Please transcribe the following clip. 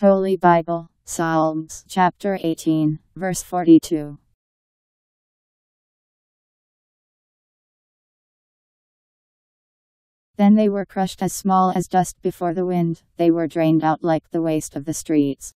Holy Bible, Psalms, chapter 18, verse 42. Then they were crushed as small as dust before the wind, they were drained out like the waste of the streets.